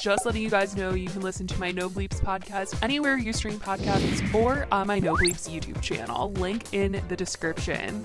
Just letting you guys know you can listen to my No Bleeps podcast anywhere you stream podcasts or on my No Bleeps YouTube channel. Link in the description.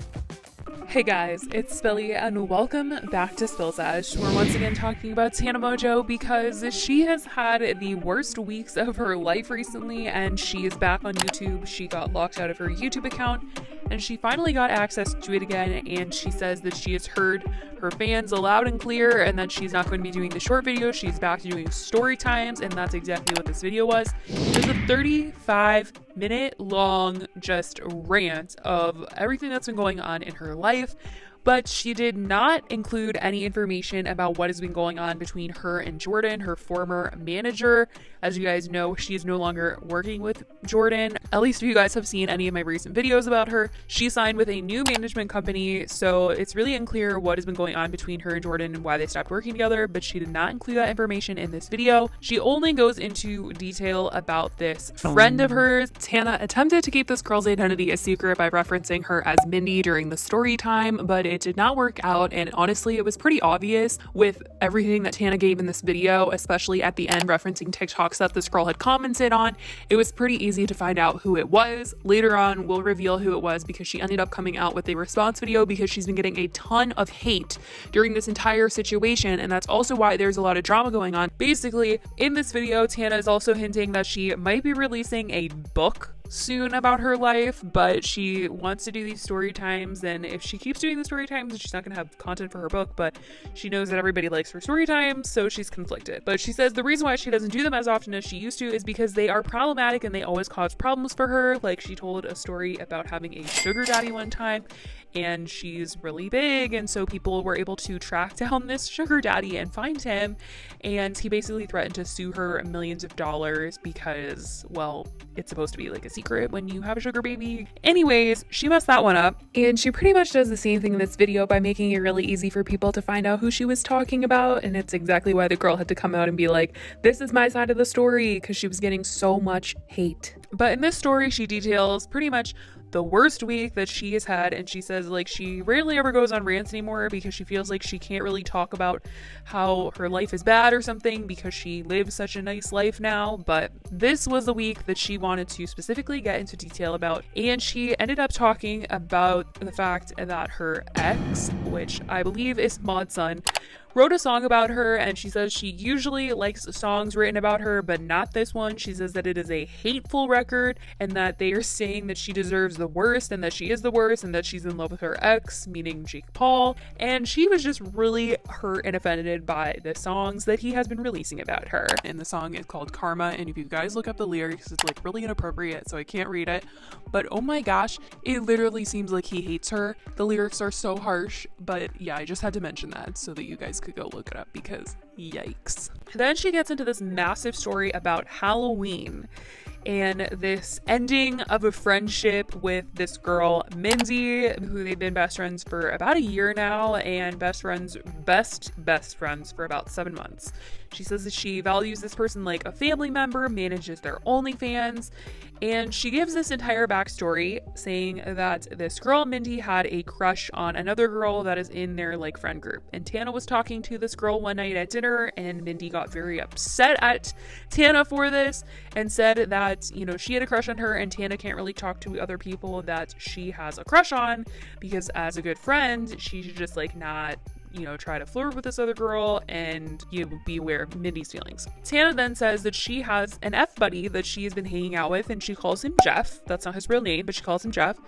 Hey guys, it's Spilly and welcome back to Spill Sesh. We're once again talking about Tana Mongeau because she has had the worst weeks of her life recently and she is back on YouTube. She got locked out of her YouTube account and she finally got access to it again and she says that she has heard her fans loud and clear and that she's not going to be doing the short videos she's back to doing story times and that's exactly what this video was. It was a 35 minute long just rant of everything that's been going on in her life but she did not include any information about what has been going on between her and Jordan, her former manager. As you guys know, she is no longer working with Jordan. At least if you guys have seen any of my recent videos about her, she signed with a new management company, so it's really unclear what has been going on between her and Jordan and why they stopped working together, but she did not include that information in this video. She only goes into detail about this friend of hers. Tana attempted to keep this girl's identity a secret by referencing her as Mindy during the story time, but it did not work out. And honestly, it was pretty obvious with everything that Tana gave in this video, especially at the end referencing TikToks that this girl had commented on. It was pretty easy to find out who it was. Later on, we'll reveal who it was because she ended up coming out with a response video because she's been getting a ton of hate during this entire situation. And that's also why there's a lot of drama going on. Basically, in this video, Tana is also hinting that she might be releasing a book soon about her life, but she wants to do these story times. And if she keeps doing the story times, she's not going to have content for her book, but she knows that everybody likes her story times, so she's conflicted. But she says the reason why she doesn't do them as often as she used to is because they are problematic and they always cause problems for her. Like she told a story about having a sugar daddy one time, and she's really big, and so people were able to track down this sugar daddy and find him. And he basically threatened to sue her millions of dollars because, well, it's supposed to be like a secret when you have a sugar baby. Anyways, she messed that one up. And she pretty much does the same thing in this video by making it really easy for people to find out who she was talking about. And it's exactly why the girl had to come out and be like, this is my side of the story, because she was getting so much hate. But in this story, she details pretty much the worst week that she has had and she says like she rarely ever goes on rants anymore because she feels like she can't really talk about how her life is bad or something because she lives such a nice life now. But this was the week that she wanted to specifically get into detail about and she ended up talking about the fact that her ex which i believe is Mod Sun wrote a song about her and she says she usually likes songs written about her, but not this one. She says that it is a hateful record and that they are saying that she deserves the worst and that she is the worst and that she's in love with her ex, meaning Jake Paul. And she was just really hurt and offended by the songs that he has been releasing about her. And the song is called Karma. And if you guys look up the lyrics, it's like really inappropriate, so I can't read it. But oh my gosh, it literally seems like he hates her. The lyrics are so harsh, but yeah, I just had to mention that so that you guys could go look it up because yikes. Then she gets into this massive story about Halloween and this ending of a friendship with this girl, Mindy, who they've been best friends for about a year now and best friends, best, best friends for about seven months. She says that she values this person like a family member, manages their OnlyFans, and she gives this entire backstory saying that this girl, Mindy, had a crush on another girl that is in their like friend group. And Tana was talking to this girl one night at dinner, and Mindy got very upset at Tana for this and said that, you know, she had a crush on her, and Tana can't really talk to other people that she has a crush on because, as a good friend, she should just like not you know, try to flirt with this other girl and you be aware of Mindy's feelings. Tana then says that she has an F buddy that she has been hanging out with and she calls him Jeff. That's not his real name, but she calls him Jeff.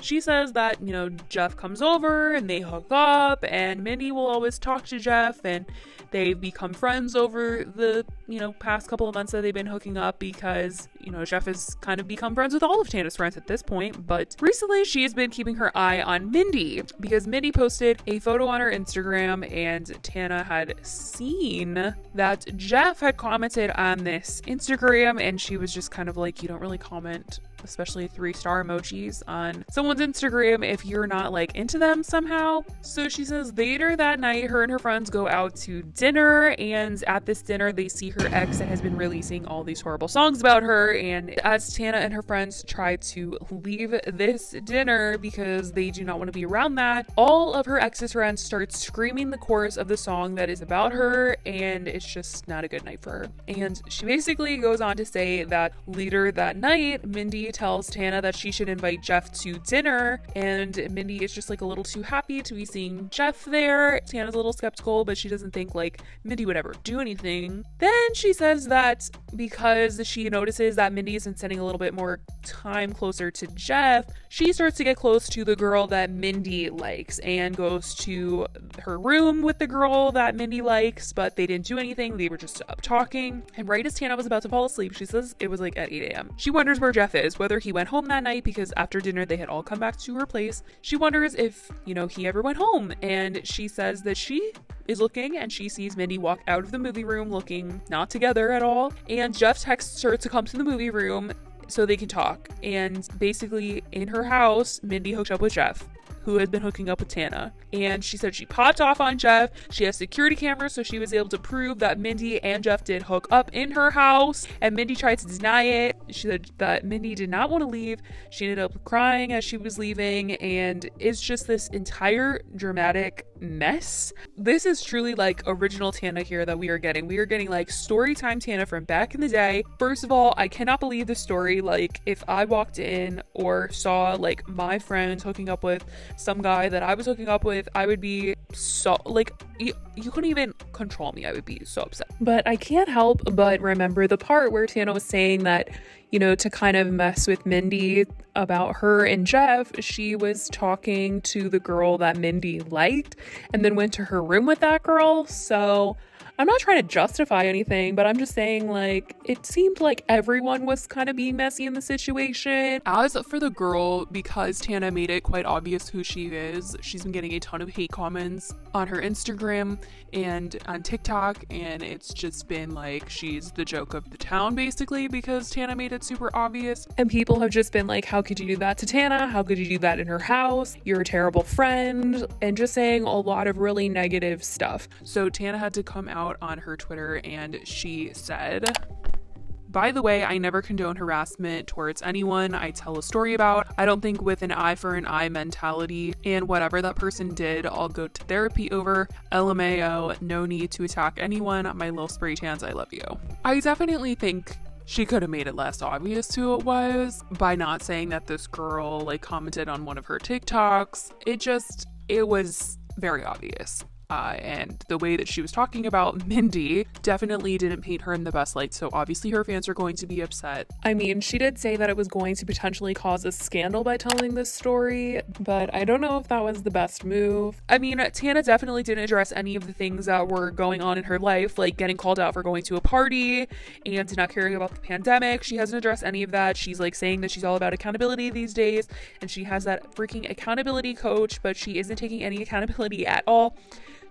She says that, you know, Jeff comes over and they hook up, and Mindy will always talk to Jeff, and they've become friends over the, you know, past couple of months that they've been hooking up because, you know, Jeff has kind of become friends with all of Tana's friends at this point. But recently she has been keeping her eye on Mindy because Mindy posted a photo on her Instagram, and Tana had seen that Jeff had commented on this Instagram, and she was just kind of like, you don't really comment especially three star emojis on someone's Instagram if you're not like into them somehow. So she says later that night, her and her friends go out to dinner, and at this dinner, they see her ex that has been releasing all these horrible songs about her And as Tana and her friends try to leave this dinner because they do not want to be around that, all of her ex's friends start screaming the chorus of the song that is about her, and it's just not a good night for her. And she basically goes on to say that later that night, Mindy tells Tana that she should invite Jeff to dinner, and Mindy is just like a little too happy to be seeing Jeff there. Tana's a little skeptical, but she doesn't think like Mindy would ever do anything. Then she says that because she notices that Mindy is spending a little bit more time closer to Jeff, she starts to get close to the girl that Mindy likes and goes to her room with the girl that Mindy likes, but they didn't do anything. They were just up talking. And right as Tana was about to fall asleep, she says it was like at 8 a.m. She wonders where Jeff is, whether he went home that night because after dinner they had all come back to her place. She wonders if, you know, he ever went home. And she says that she is looking and she sees Mindy walk out of the movie room looking not together at all. And Jeff texts her to come to the movie room so they can talk. And basically, in her house, Mindy hooked up with Jeff who had been hooking up with Tana. And she said she popped off on Jeff. She has security cameras, so she was able to prove that Mindy and Jeff did hook up in her house. And Mindy tried to deny it. She said that Mindy did not want to leave. She ended up crying as she was leaving. And it's just this entire dramatic mess. This is truly like original Tana here that we are getting. We are getting like story time Tana from back in the day. First of all, I cannot believe the story. Like, if I walked in or saw like my friends hooking up with some guy that I was hooking up with, I would be so like you, you couldn't even control me. I would be so upset. But I can't help but remember the part where Tana was saying that, you know, to kind of mess with Mindy about her and Jeff, she was talking to the girl that Mindy liked and then went to her room with that girl. So I'm not trying to justify anything, but I'm just saying, like, it seemed like everyone was kind of being messy in the situation. As for the girl, because Tana made it quite obvious who she is, she's been getting a ton of hate comments on her Instagram and on TikTok, and it's just been like she's the joke of the town basically because Tana made it super obvious. And people have just been like, How could you do that to Tana? How could you do that in her house? You're a terrible friend, and just saying a lot of really negative stuff. So Tana had to come out out on her Twitter and she said, by the way, I never condone harassment towards anyone I tell a story about. I don't think with an eye for an eye mentality and whatever that person did, I'll go to therapy over. LMAO, no need to attack anyone. My little spray tans, I love you. I definitely think she could have made it less obvious who it was by not saying that this girl like commented on one of her TikToks. It just, it was very obvious. Uh, and the way that she was talking about Mindy definitely didn't paint her in the best light. So obviously her fans are going to be upset. I mean, she did say that it was going to potentially cause a scandal by telling this story, but I don't know if that was the best move. I mean, Tana definitely didn't address any of the things that were going on in her life, like getting called out for going to a party and not caring about the pandemic. She hasn't addressed any of that. She's like saying that she's all about accountability these days and she has that freaking accountability coach, but she isn't taking any accountability at all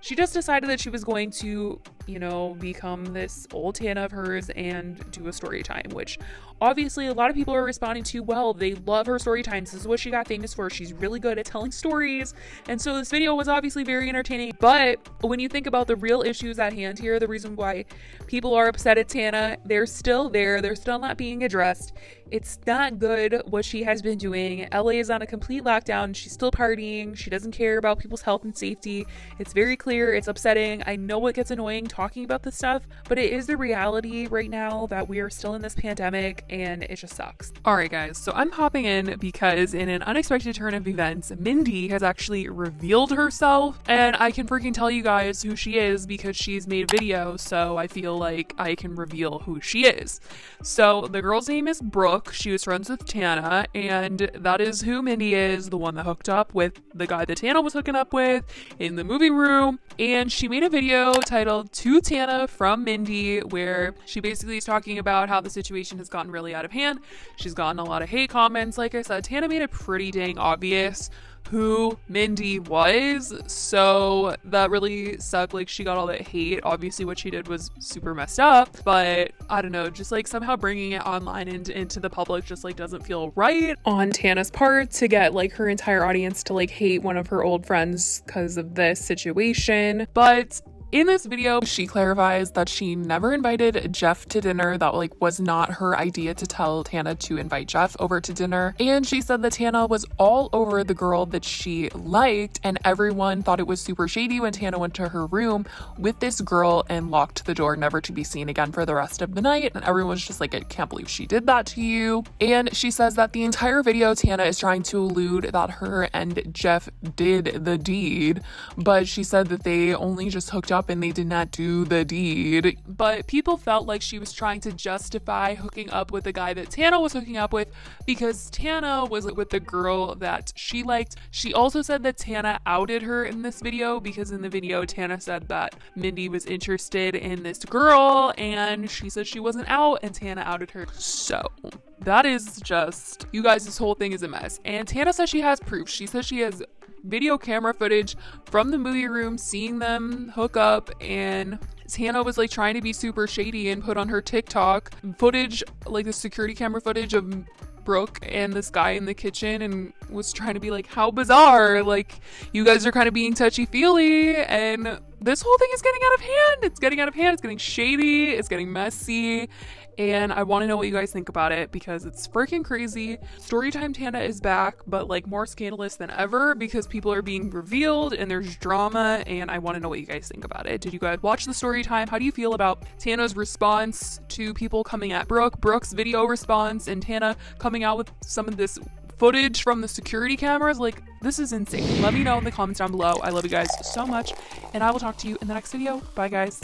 she just decided that she was going to, you know, become this old Tana of hers and do a story time, which obviously a lot of people are responding to well. They love her story times. This is what she got famous for. She's really good at telling stories. And so this video was obviously very entertaining. But when you think about the real issues at hand here, the reason why people are upset at Tana, they're still there. They're still not being addressed. It's not good what she has been doing. LA is on a complete lockdown. She's still partying. She doesn't care about people's health and safety. It's very clear. It's upsetting. I know it gets annoying talking about this stuff, but it is the reality right now that we are still in this pandemic and it just sucks. All right, guys, so I'm hopping in because in an unexpected turn of events, Mindy has actually revealed herself, and I can freaking tell you guys who she is because she's made a video, so I feel like I can reveal who she is. So the girl's name is Brooke. She was friends with Tana, and that is who Mindy is, the one that hooked up with the guy that Tana was hooking up with in the movie room. And she made a video titled To Tana from Mindy, where she basically is talking about how the situation has gotten really out of hand. She's gotten a lot of hate comments. Like I said, Tana made it pretty dang obvious who Mindy was. So that really sucked. Like she got all that hate. Obviously, what she did was super messed up. But I don't know, just like somehow bringing it online and into the public just like doesn't feel right on Tana's part to get like her entire audience to like hate one of her old friends because of this situation. But In this video, she clarifies that she never invited Jeff to dinner. That like was not her idea to tell Tana to invite Jeff over to dinner. And she said that Tana was all over the girl that she liked, and everyone thought it was super shady when Tana went to her room with this girl and locked the door, never to be seen again for the rest of the night. And everyone's just like, I can't believe she did that to you. And she says that the entire video, Tana is trying to allude that her and Jeff did the deed, but she said that they only just hooked up and they did not do the deed. But people felt like she was trying to justify hooking up with the guy that Tana was hooking up with because Tana was with the girl that she liked. She also said that Tana outed her in this video because in the video, Tana said that Mindy was interested in this girl and she said she wasn't out and Tana outed her. So that is just, you guys, this whole thing is a mess. And Tana says she has proof. She says she has video camera footage from the movie room seeing them hook up and Tana was like trying to be super shady and put on her TikTok footage, like the security camera footage of Brooke and this guy in the kitchen and was trying to be like, how bizarre. Like, you guys are kind of being touchy feely. And this whole thing is getting out of hand. It's getting out of hand. It's getting shady. It's getting messy and I want to know what you guys think about it because it's freaking crazy. Storytime Tana is back, but like more scandalous than ever because people are being revealed and there's drama, and I want to know what you guys think about it. Did you guys watch the Storytime? How do you feel about Tana's response to people coming at Brooke, Brooke's video response, and Tana coming out with some of this footage from the security cameras. Like, this is insane. Let me know in the comments down below. I love you guys so much, and I will talk to you in the next video. Bye, guys.